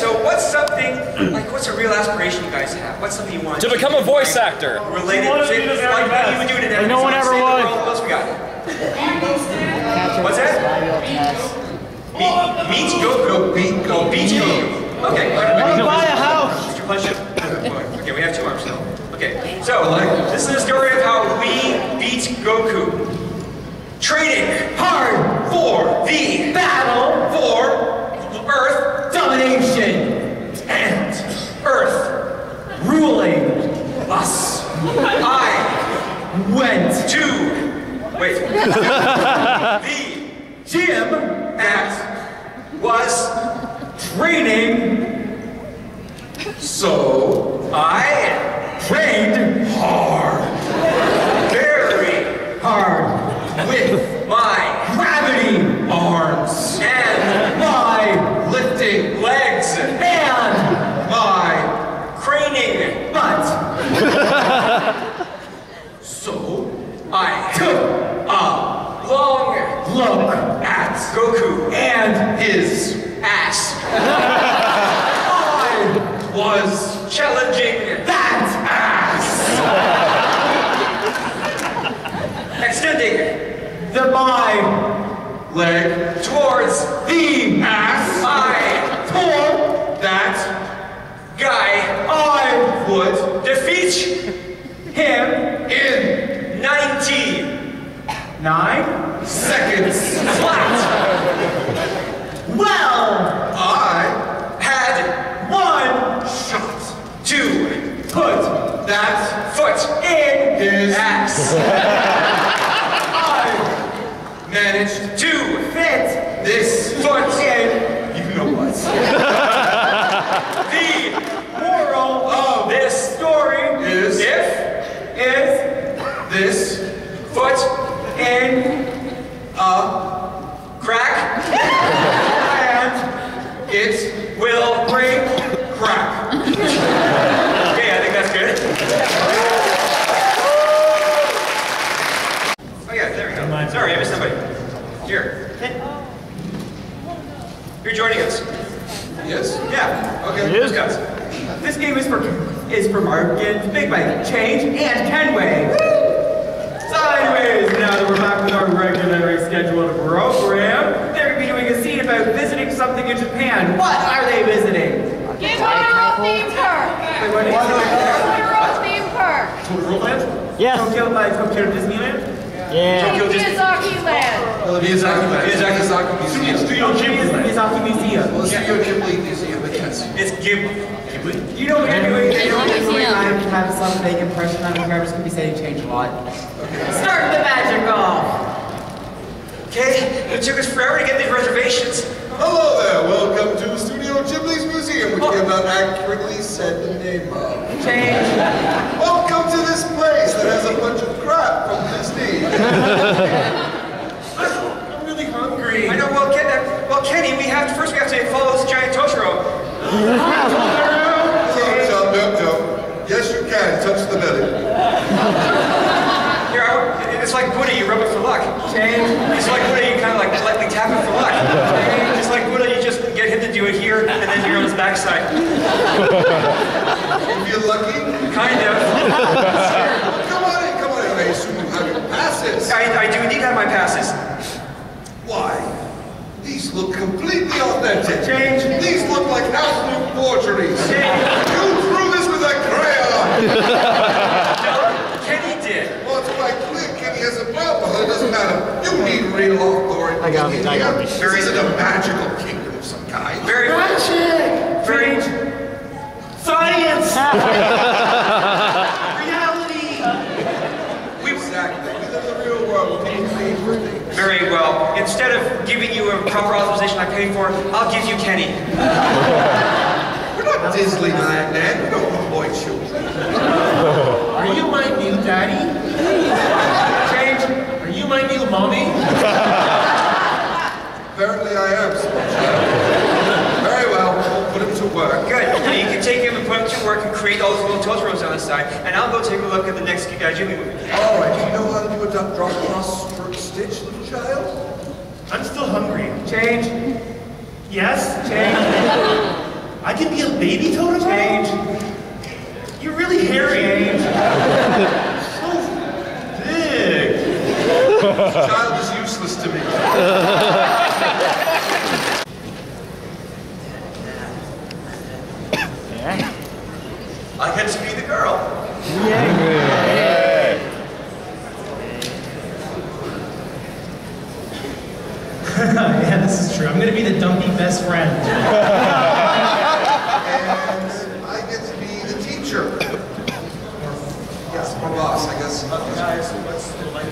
so what's something, like what's a real aspiration you guys have? What's something you want To become a voice actor. Related wanna to, be the very like best. you would do it in And no one ever save would. What else we got? What's that? Bio test. Meet, meet Goku. Beat Goku. Beat Goku. Okay. Wanna buy a house. Mr. Punch Up. Okay, we have two arms now. Okay, so this is the story of how we beat Goku. Training hard for the battle for Earth Domination! and Earth. Ruling! Us! I Went to wait. the gym that was training so I trained hard, very hard with my gravity arms and my lifting legs and my butt so I took a long look at Goku and his ass I was challenging that ass! extending the my leg towards the ass I for that guy I him in 19. nine seconds flat. well I had one shot to put that foot in his ass. I Managed to fit this foot in You know what? the moral of this story is if is this foot in a crack, and it will break crack. okay, I think that's good. Oh yeah, there we go. Sorry, I missed somebody. Here. You're joining us. Yes? Yeah. Okay. Yes. Discuss. this game is for is for Markins, Big Mike, Change, and Kenway. Sideways. Now that we're back with our regularly scheduled program, they're going to be doing a scene about visiting something in Japan. What are they visiting? Get Totoro theme park! Wait, what is it? Totoro theme park! Worldland? Yes. Tokyo, like Tokyo Disneyland? Yeah. Miyazaki Land! Miyazaki, Miyazaki, Miyazaki Museum. Studio Ghibli. Miyazaki Museum. Well, Studio Ghibli Museum, but yes. It's Ghibli. Ghibli. You know what you're doing? You're doing Museum. kind have some fake impression on the drivers could be saying change a lot. Start the magic off. Okay, it took us forever to get these reservations. Hello there, welcome to Studio Ghibli's museum, which oh. we have not accurately said the name of. Change. Welcome to this place that has a bunch of crap from Disney. I'm really hungry. I know. Well, Ken, uh, well, Kenny, we have to, first we have to follow this giant Totoro. So, so, no, no. Yes, you can, touch the belly. Here, I, it's like Buddha. You rub it for luck. Change. It's like Buddha. You kind of like lightly tap it for luck. Just like Buddha, you just get him to do it here, and then you're on his backside. You feel lucky? Kind of. Come on in, come on in. I assume you have your passes. I, I do indeed have my passes. Why? These look completely authentic. Change. These look like absolute forgeries. Change. You drew this with a crayon. No, Kenny did. Well, it's quite clear Kenny has a problem, but it doesn't matter. You need real authority. I got me, I got me. This isn't a magical kingdom of some kind. Very Magic. Very. Science. Reality. We, Exactly. We live in the real world. We don't pay for things. very well. Instead of giving you a proper authorization I paid for, I'll give you Kenny. We're not Disneyland, Dad. We don't employ children. Are you my new daddy? Change. Are you my new mommy? Apparently I am, small. Very well. We'll put him to work. Good. Now you can take him and put him to work and create all those little Totoros on the side, and I'll go take a look at the next uh, Ghibli movie. All right. Do you know how to do a drop, drop, cross, stroke, stitch, little child? I'm still hungry. Change. Yes? Change. I can be a baby totem? Change. You're really hairy. Change. Big. Child is useless to me. yeah. I get to be the girl. yeah, this is true. I'm gonna be the dumpy best friend. And I get to be the teacher. Or, yes, my boss, I guess. Guys, what's the like?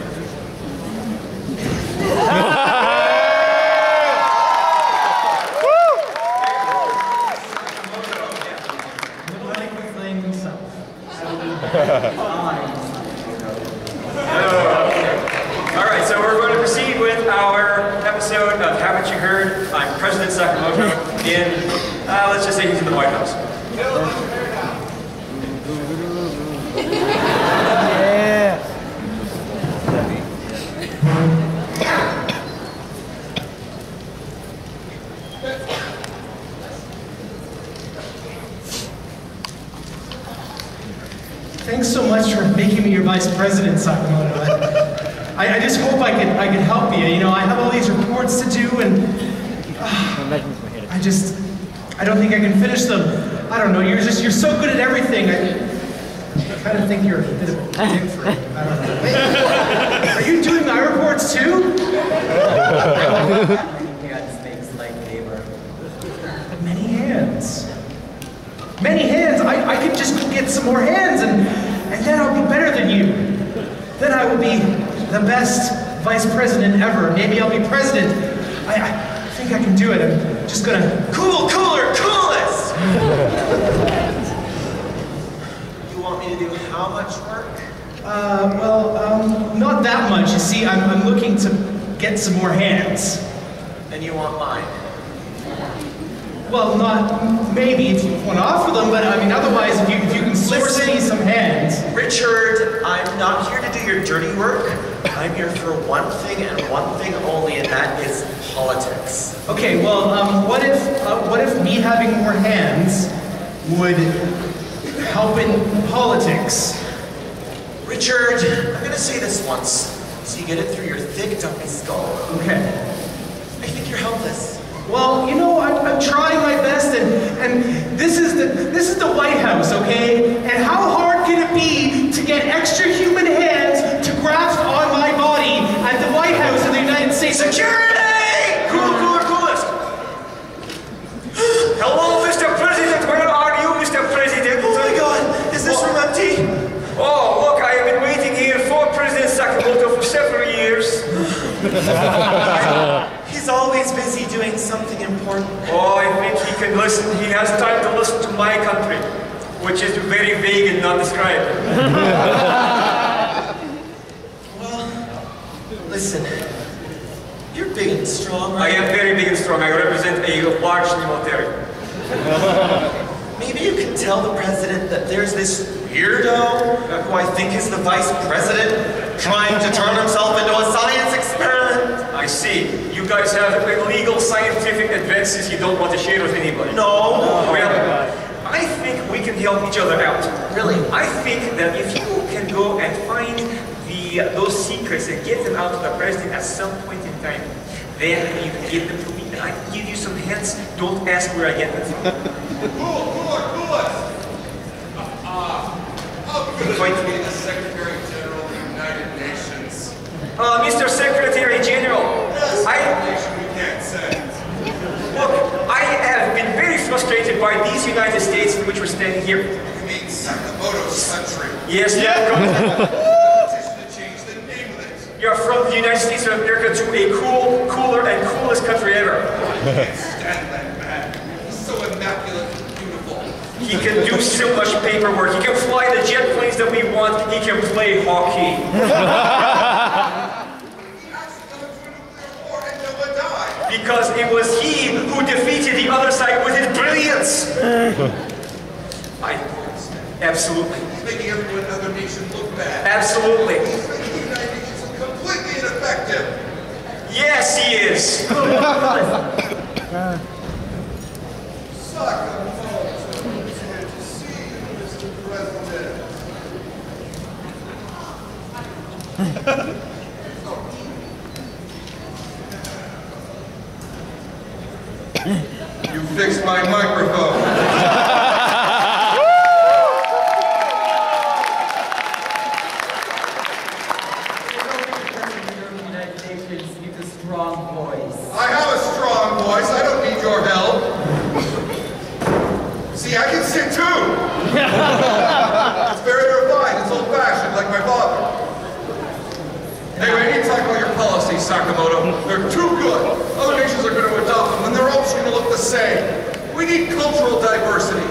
Like playing himself. All right, so we're going to proceed with our episode of Haven't You Heard? I'm President Sakamoto in, uh, let's just say he's in the White House. Yeah. Thanks so much for making me your vice president, Sakamoto. I, I just hope I can I can help you. You know, I have all these reports to do, and I just I don't think I can finish them. I don't know. You're just you're so good at everything. I, I kind of think you're a bit of a dick for it. I don't know. Wait, are you doing my reports too? Many hands. Many hands. I, I could just get some more hands and, and then I'll be better than you. Then I will be the best vice president ever. Maybe I'll be president. I, I think I can do it. I'm just gonna. Cool, cooler, coolest! you want me to do how much work? Uh, well, um, not that much. You see, I'm, I'm looking to get some more hands. And you want mine? Well, not maybe if you want to offer them, but I mean, otherwise, if you, if you can source me some hands. Richard, I'm not here to do your dirty work. I'm here for one thing and one thing only, and that is politics. Okay, well, um, what if uh, what if me having more hands would help in politics? Richard, I'm gonna say this once, so you get it through your thick, dumpy skull. Okay. I think you're helpless. Well, you know, I'm, I'm trying my best, and and this is the this is the White House, okay? And how hard can it be to get extra human hands to graft on my body at the White House of the United States? Security! Cool, cooler, coolest. Hello, Mr. President. Where are you, Mr. President? Oh my God, is this room empty? Oh, look, I have been waiting here for President Sakamoto for several years. He's always busy doing something important. Oh, I think he can listen. He has time to listen to my country, which is very vague and not described. well, listen. You're big and strong, right? I am very big and strong. I represent a large military. Maybe you can tell the president that there's this weirdo who I think is the vice president trying to turn himself into a science experiment. I see. You guys have illegal scientific advances you don't want to share with anybody. No. Well, I think we can help each other out. Really? I think that if you can go and find the those secrets and get them out to the president at some point in time, then you can give them to me. And I can give you some hints. Don't ask where I get them from. Cool, cooler, coolest. Uh, how good is Wait. it being the Secretary General of the United Nations? Uh, Mr. Secretary General, Yes, I we can't say. look. I have been very frustrated by these United States in which we're standing here. You mean Sakamoto's country. Yes, yeah. Petition to change the name of it. You're from the United States of America to a cool, cooler, and coolest country ever. I can't stand that man. He's so immaculate and beautiful. He can do so much paperwork. He can fly the jet planes that we want. He can play hockey. because it was he who defeated the other side with his brilliance. I, absolutely. He's making everyone another nation look bad. Absolutely. He's making the United Nations completely ineffective. Yes, he is. Suck. Mr. President. fixed my microphone. I have a strong voice. I don't need your help. See, I can sing too. it's very refined. It's old-fashioned, like my father. Anyway, I need to talk your policies, Sakamoto. They're too good. Other nations are going to adopt them, and they're all just going to look the same. We need cultural diversity.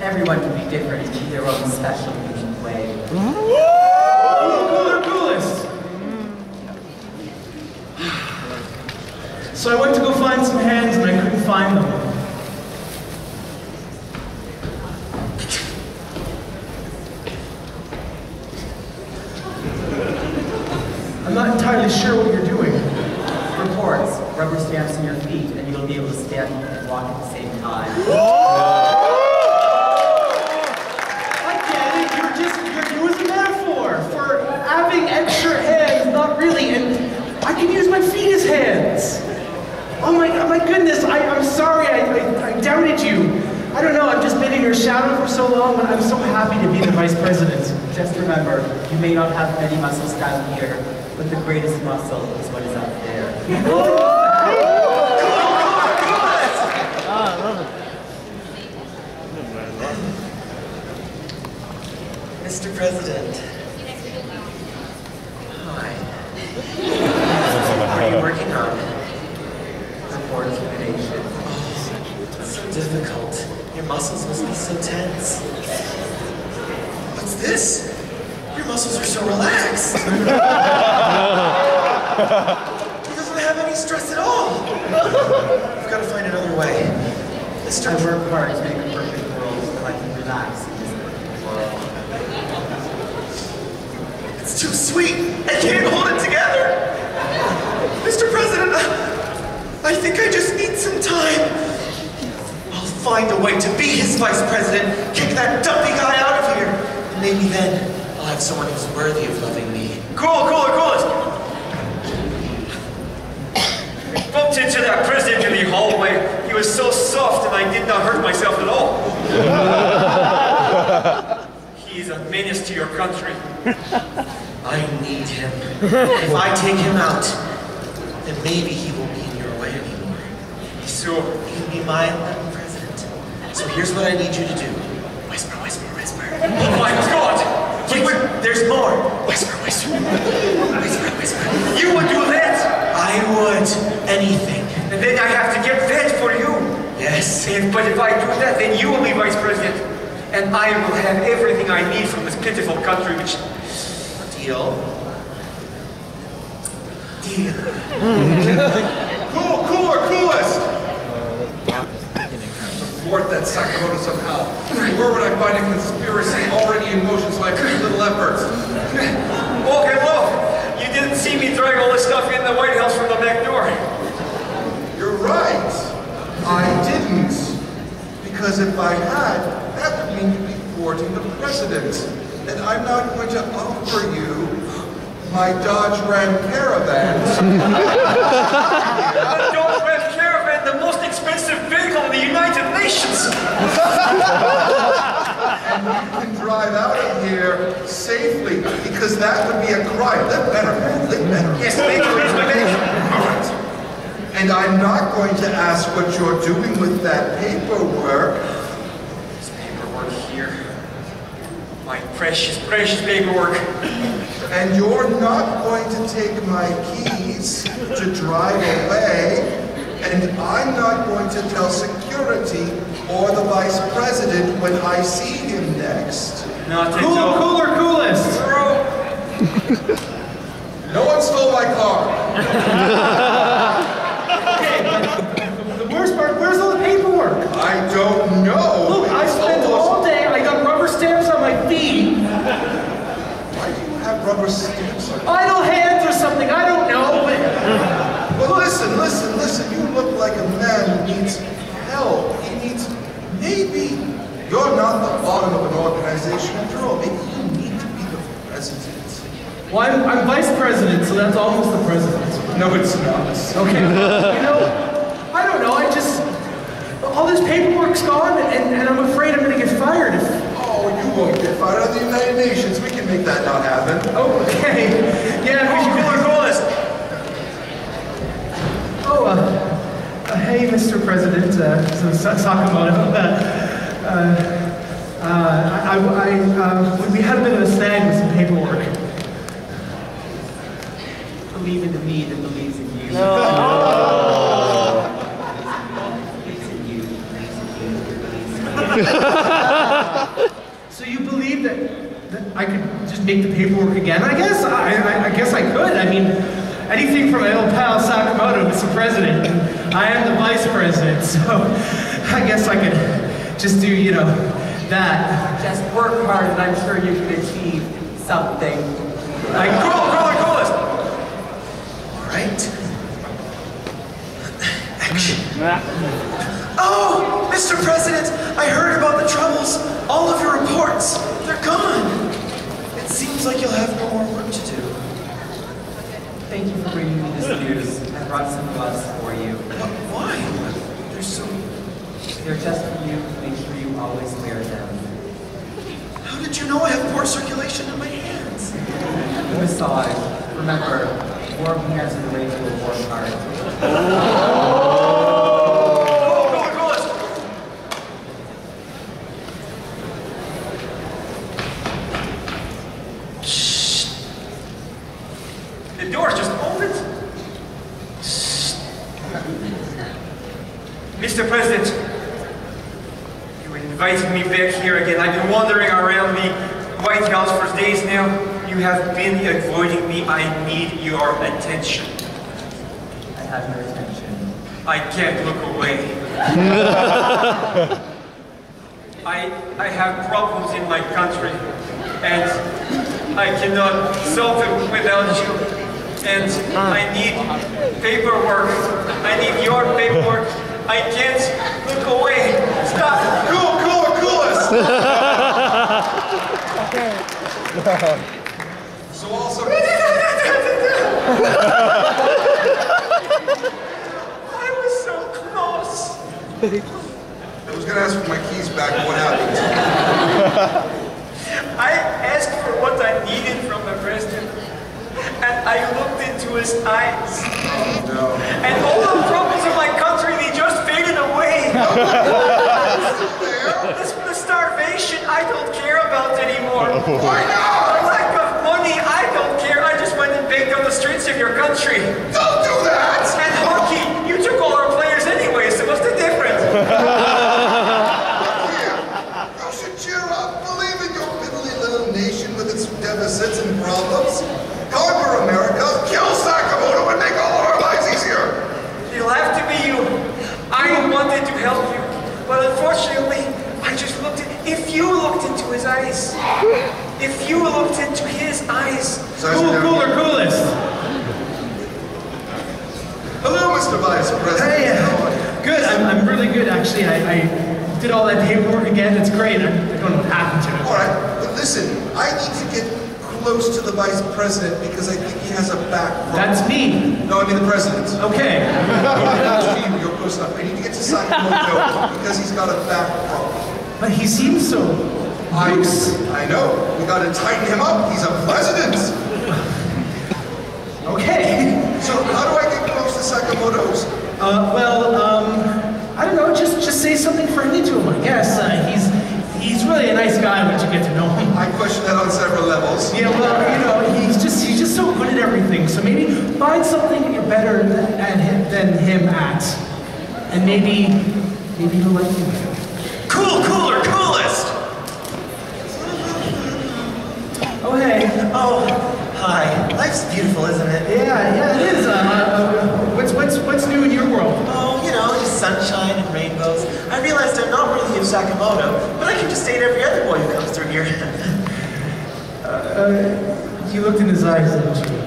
Everyone can be different in their own special, unique way. Cooler, coolest. So I went to go find some hands and I couldn't find them. Menace to your country. I need him. if I take him out, then maybe he won't be in your way anymore. So, He can be my little president. So here's what I need you to do. Whisper, whisper, whisper. oh my god! There's more. Whisper, whisper. Whisper, whisper. You would do that? I would. Anything. And then I have to get that for you. Yes. If, but if I do that, then you will be vice president. And I will have everything I need from this pitiful country, which Deal. Deal. Cool, cooler, coolest. Thwart that Sakamoto somehow. Where would I find a conspiracy already in motion so I put little efforts? Oh, hello! You didn't see me throwing all this stuff in the White House from the back door. You're right. I didn't. Because if I had, that would mean you'd be thwarting the president. And I'm not going to offer you my Dodge Ram Caravan. The Dodge Ram Caravan, the most expensive vehicle in the United Nations! you can drive out of here safely because that would be a crime. Live better, man. Live better. Yes, thank you, my. All right. And I'm not going to ask what you're doing with that paperwork. This paperwork here. My precious, precious paperwork. And you're not going to take my keys to drive away. And I'm not going to tell security or the vice president when I see him next. Not Cooler, until... cooler, coolest. No one stole my car. Okay, the worst part, where's all the paperwork? I don't know. Look, I It's spent almost- all day, I got rubber stamps on my feet, Why do you have rubber stamps on idle hands or something, I don't know, but Well, listen, listen, listen. You look like a man who needs help. He needs, maybe you're not the bottom of an organization after all. Maybe you need to be the president. Well, I'm, I'm vice president, so that's almost the president. No, it's not. Okay. you know, I don't know. I just all this paperwork's gone, and, and I'm afraid I'm going to get fired. If, Oh, you won't get fired out of the United Nations. We can make that not happen. oh, okay. Yeah. we should- Cooler, coolest. Oh, uh, uh, hey, Mr. President, uh, so Sa- Sakamoto. Uh, uh, uh, I, I, I, uh, we had a bit of a snag with some paperwork. Believe in the me that believes in you. Believes in you. Believes in you. So you believe that, that I could just make the paperwork again? I guess I, I, I guess I could. I mean, anything from my old pal Sakamoto, Mr. President. and I am the vice president, so I guess I could just do, you know, that. Just work hard and I'm sure you can achieve something. I Cool, cooler, coolest. All right. Action. Oh, Mr. President, I heard about the troubles. All of your reports, they're gone. It seems like you'll have no more work to do. Thank you for bringing me this news. I brought some gloves for you. Wh- Why? They're so. They're just for you. Make sure you always wear them. How did you know I have poor circulation in my hands? The massage. Remember, warm hands are the way to a warm heart. Oh. Cool, cooler, coolest. The door's just opened. Mr. President, you invited me back here again. I've been wandering around the White House for days now. You have been avoiding me. I need your attention. I have your attention. I can't look away. I, I have problems in my country, and I cannot solve them without you. And I need paperwork. I need your paperwork. I can't look away. Stop. Cool, cooler, coolest. so also, I was so close. I was gonna ask for my keys back. What happened? I asked for what I needed from the president, and I looked into his eyes. Oh, no. And all the problems in my country, they just faded away. This the starvation I don't care about anymore. Why not? The lack of money, I don't care. I just went and begged on the streets of your country. Don't do that. And hockey, you took all our players anyway, so what's the difference? Yeah. You should cheer up. Believe in your piddly little nation with its deficits and problems. Conquer America, kill Sakamoto, and make all of our lives easier. It'll have to be you. I wanted to help you, but unfortunately, I just looked at. If you looked into his eyes, if you looked into his eyes, Size Cool, it down. cooler, coolest. Hello, Mr. Vice President. Hey, How are you? uh, good. I'm, I'm really good, actually. I, I did all that paperwork again. It's great. I don't know what happened to it. All right, but listen, I need to get close to the Vice President because I think he has a back problem. That's me. No, I mean the President. Okay. Close to you, you're close enough. I need to get to Sakamoto because he's got a back problem. But he seems so I, loose. I know. We got to tighten him up. He's a president. Okay. So how do I get close to Uh, well, um, I don't know. Just just say something friendly to him. I guess uh, he's he's really a nice guy once you get to know him. I question that on several levels. Yeah, well, you know, he's just he's just so good at everything. So maybe find something you're better than, at him, than him at, and maybe maybe he'll like you. Cool, cooler, coolest. Oh hey. Oh, hi. Life's beautiful, isn't it? Yeah, yeah, it is. Uh, uh, what's what's new in your world? Oh, you know, just sunshine and rainbows. I realized I'm not really of Sakamoto, but I can just date every other boy who comes through here. You looked in his eyes, didn't you?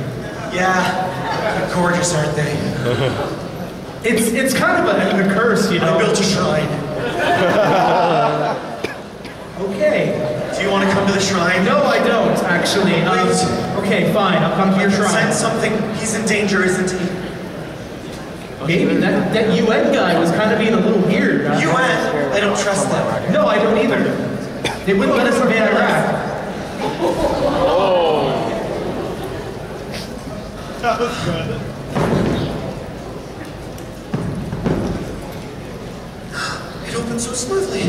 yeah, they're gorgeous, aren't they? It's it's kind of a, a curse, you know. I built a shrine. Okay. Do you want to come to the shrine? No, I don't, actually. Um, okay, fine, I'll come to your shrine. Sense something. He's in danger, isn't he? Maybe that, that UN guy was kind of being a little weird. UN? I don't trust them. No, I don't either. They wouldn't let us invade Iraq. Oh. That was good. It opened so smoothly.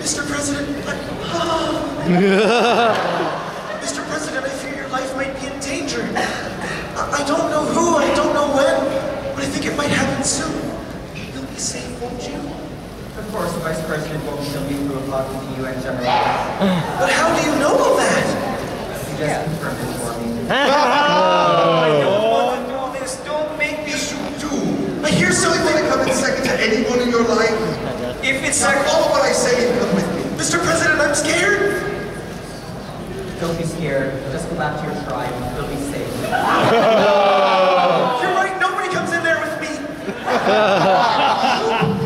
Mr. President, I, Mr. President, I fear your life might be in danger. I, I don't know who, I don't know when, but I think it might happen soon. You'll be safe, won't you? Of course, Vice President won't kill me through a block with the UN General. But how do you know all that? He just confirmed it for me. Oh, no, miss, don't make me shoot too. I hear You really want something. to come in second to anyone in your life? If it's Now like, follow what I say and come with me. Mr. President, I'm scared. Don't be scared. Just go back to your tribe. You'll be safe. You're right, nobody comes in there with me. Shoot,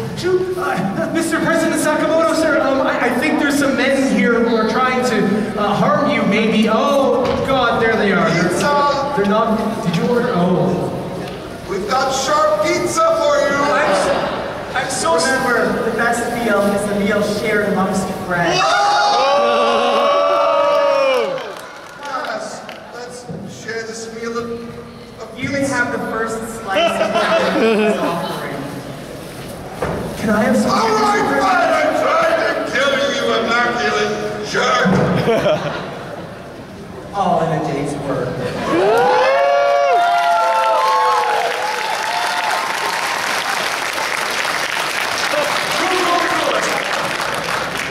uh, Mr. President Sakamoto, sir, um, I, I think there's some men here who are trying to uh, harm you, maybe. Oh, God, there they are. They're, Pizza! they're not. Did you order? Oh. We've got sharp pizza for you! I'm so Remember, the best meal is the meal shared amongst friends. Yes, let's share this meal of, of You may have the first slice of the offering. Can I have some? All right, fine, I'm trying to kill you, you immaculate jerk! All in a day's work.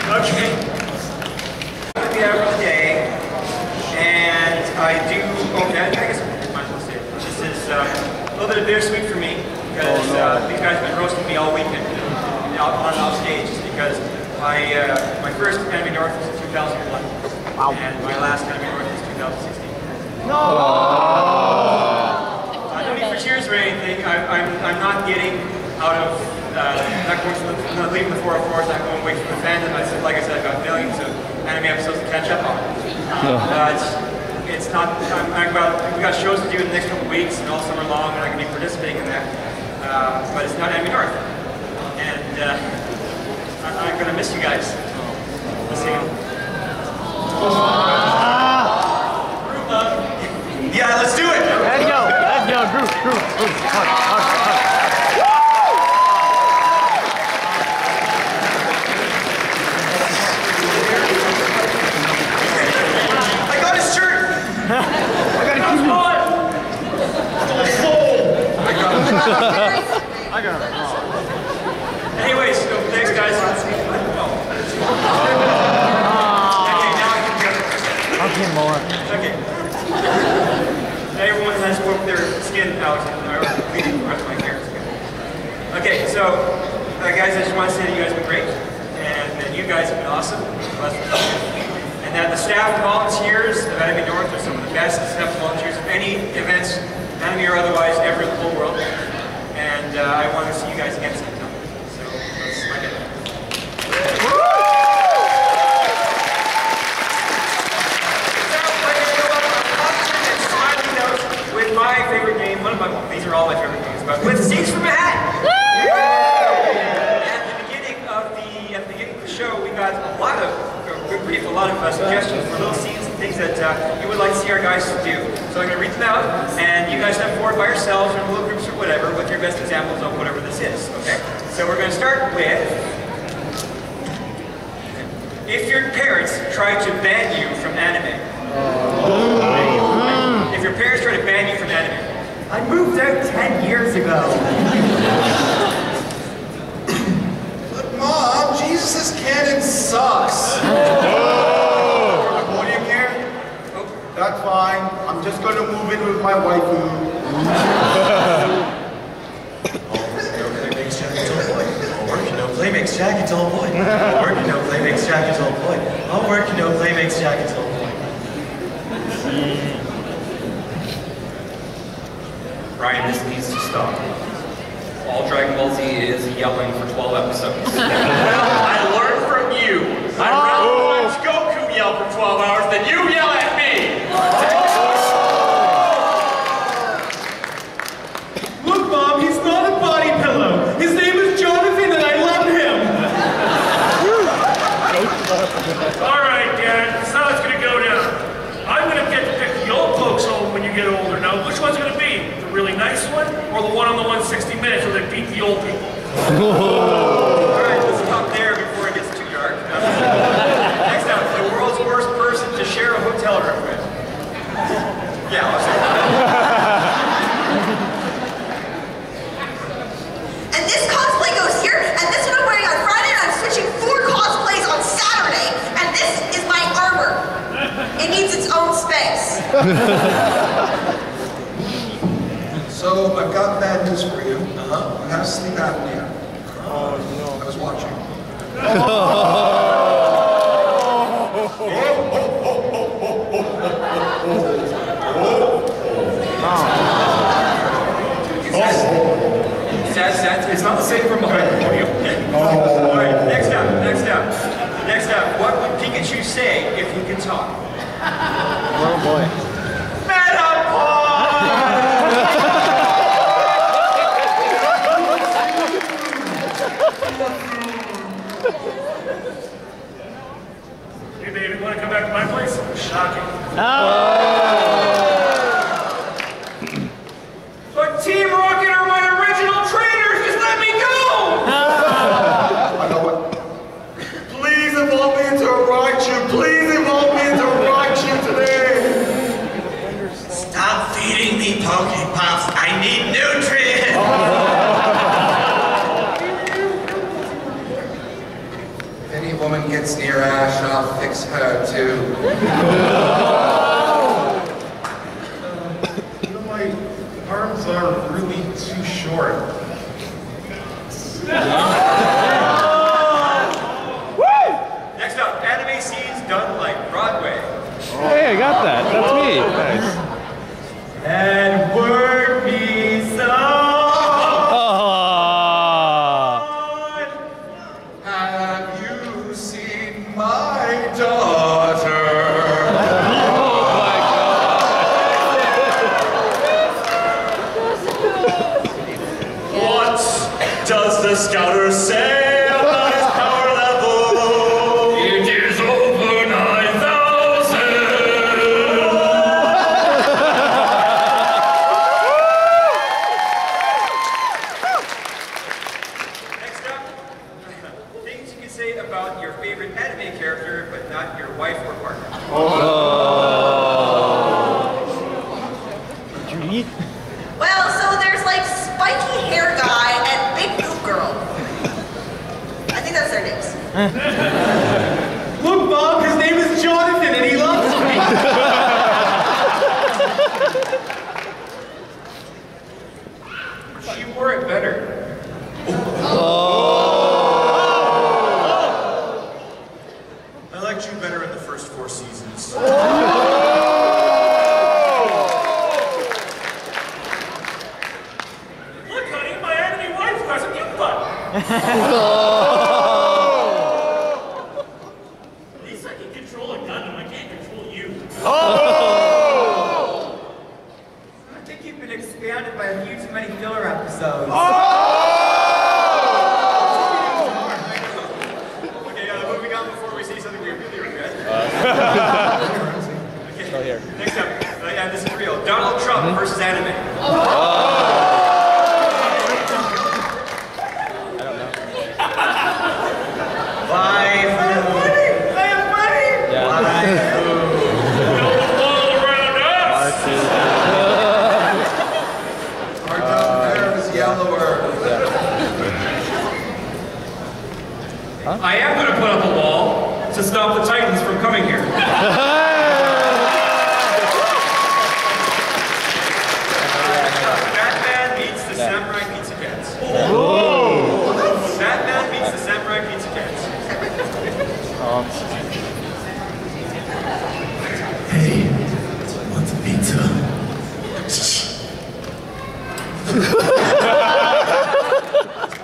Okay. The average day, and I do. Okay, I guess I might as well say it. This is uh, a little bit of bittersweet for me because uh, these guys have been roasting me all weekend out on and off stage. Just because my uh, my first Anime North was in 2001, and my last Anime North was 2016. No. I don't need for cheers or anything. I, I'm, I'm not getting out of, uh, not going to, the, not leaving the 404s, not going away from the fandom. I said, like I said, I've got millions of anime episodes to catch up on. Uh, it's, it's not, I'm, I've got, we've got shows to do in the next couple of weeks and all summer long, and I'm going to be participating in that. Uh, but it's not Anime North. And uh, I, I'm going to miss you guys. We'll see you. Group love. Yeah, let's do it. Let's go. Let's go. Group, group, group. Hug, hug, hug. I got his shirt. Anyways, guys. Okay, now I can go. Hug him more. Okay. Everyone has worked their skin out and bleeding the rest of my. Okay, so uh, guys, I just want to say that you guys have been great, and that you guys have been awesome. That's what's up. And that the staff and volunteers of Anime North are some of the best staff volunteers of any events, anime or otherwise, ever in the whole world. And uh, I want to see you guys again sometime. So let's find it. with my favorite game, one of my, these are all my favorite games, but with Scenes from Manhattan. At the beginning of the, at the beginning of the show, we got a lot of, we briefed a lot of uh, suggestions for little scenes and things that uh, you would like to see our guys do. So I'm going to read them out, and you guys step forward by yourselves or in little groups or whatever with your best examples of whatever this is, okay? So we're going to start with, if your parents try to ban you from anime, if your parents try to ban you from anime, I moved out 10 years ago. But Mom, Jesus' canon sucks! Oh. Podium here? That's fine. I'm just gonna move in with my waifu. Play makes Jack a dull boy. All work, you know, play makes Jack a dull boy. All work, you know, play makes Jack a dull boy. All work, you know, play makes Jack a dull boy. Ryan, this needs to stop. All Dragon Ball Z is yelling for 12 episodes. well, I learned from you. I'd rather watch Goku yell for 12 hours than you yell at me. Or the one on the 160 minutes where they beat the old people? All right, let's stop there before it gets too dark. Next up, the world's worst person to share a hotel room with. Yeah, I'll say that. And this cosplay goes here, and this one I'm wearing on Friday, and I'm switching four cosplays on Saturday, and this is my armor. It needs its own space. So I've got bad news for you. Uh-huh. I have to sleep apnea. Oh no. I was watching. That's, that's, it's not the same from behind the podium. All right, next up, next up, next up. What would Pikachu say if he could talk? Oh boy. Hey, baby, wanna come back to my place? Shocking. But Team Rocket are my original trainers. Just let me go. I know what. Please involve me into Raichu. Please involve me into Raichu today. Stop feeding me Poke Pops. I need nutrients. If any woman gets near Ash, I'll fix her too. the scouter least I can control a Gundam. I can't control you. I think you've been expanded by a few too many filler episodes. Oh! Okay, uh, moving on before we say something we really regret. okay, Oh, here. next up, uh, yeah, this is real. Donald Trump versus anime. Life. I have money. I have money. Yeah. All around us. Our dumb hair is yellower. I am going to put up a wall to stop the Titans from coming here. Batman meets the Samurai Pizza Cats. Batman meets the Samurai Pizza Cats. Want a pizza?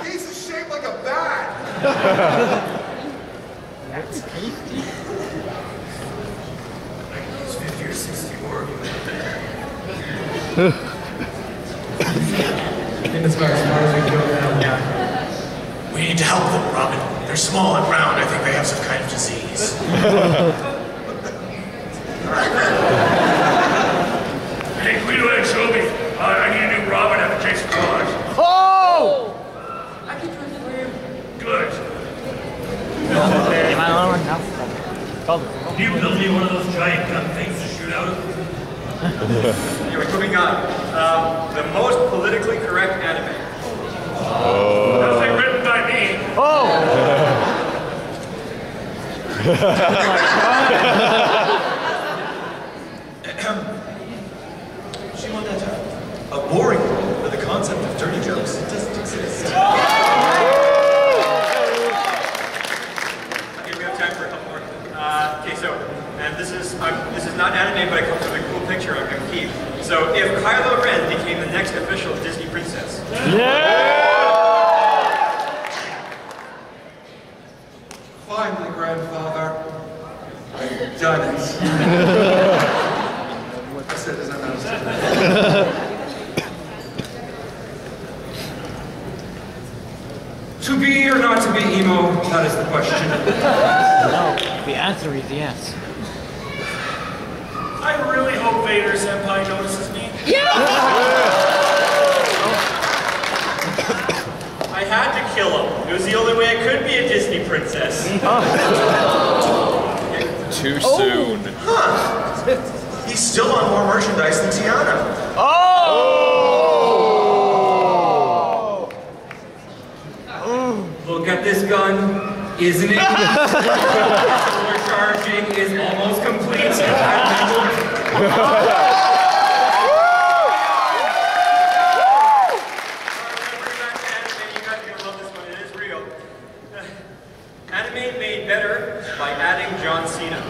Is shaped like a bat. 360 work. I at. Isn't it? Overcharging is almost complete. Anime made better by adding John Cena.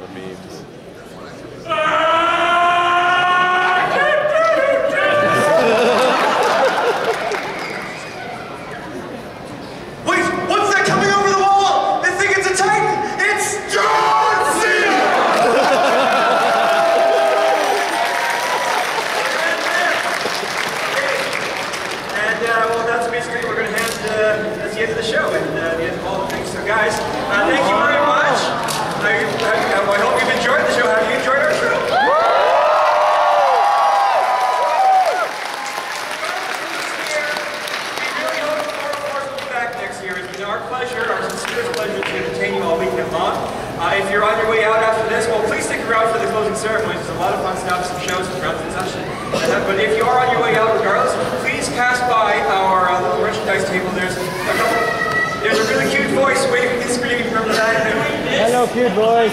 The memes. Wait, what's that coming over the wall? They think it's a Titan! It's John Cena! And uh, well, that's basically we're going to hand. Uh, that's the end of the show and uh, the end of all the things. So, guys, uh, thank you very much. I, I, I hope you've enjoyed the show. Have you enjoyed our show? We really hope more of course will be back next year. It's been our pleasure, our sincere pleasure to entertain you all weekend long. Uh, if you're on your way out after this, well, please stick around for the closing ceremony. There's a lot of fun stuff, some shows, and such. Uh, but if you are on your way out regardless, please pass by our uh, little merchandise table. There's a couple, there's a really cute voice waving and screaming from the back. Hello, cute boys.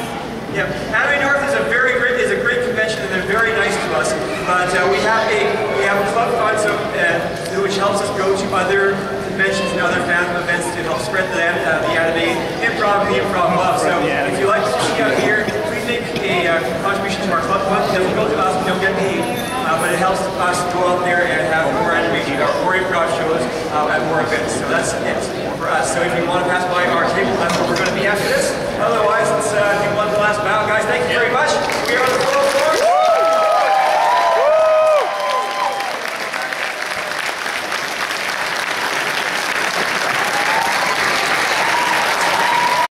Yeah, Anime North is a very great is a great convention and they're very nice to us. But uh, we have a we have a club fund so uh, which helps us go to other conventions and other fan events to help spread the uh, the anime improv and the improv love. So if you like you see out here, please make a uh, contribution to our club fund. It doesn't go to us, we don't get paid, uh, but it helps us go out there and have more or more improv shows uh, at more events. So that's it for us. So if you want to pass by our table, that's where we're going to be after this. Otherwise, let's uh, do one last bow, guys.